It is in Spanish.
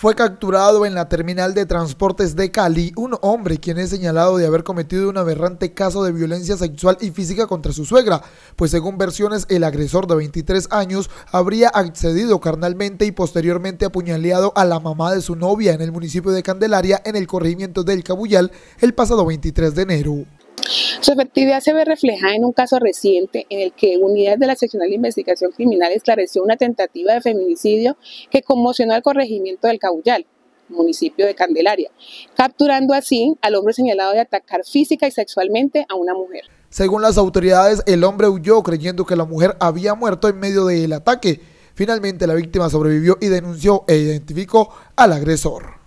Fue capturado en la terminal de transportes de Cali un hombre quien es señalado de haber cometido un aberrante caso de violencia sexual y física contra su suegra, pues según versiones el agresor de 23 años habría accedido carnalmente y posteriormente apuñaleado a la mamá de su novia en el municipio de Candelaria en el corregimiento del Cabuyal el pasado 23 de enero. Su efectividad se ve reflejada en un caso reciente en el que Unidades de la Seccional de Investigación Criminal esclareció una tentativa de feminicidio que conmocionó al corregimiento del Cabuyal, municipio de Candelaria, capturando así al hombre señalado de atacar física y sexualmente a una mujer. Según las autoridades, el hombre huyó creyendo que la mujer había muerto en medio del ataque. Finalmente, la víctima sobrevivió y denunció e identificó al agresor.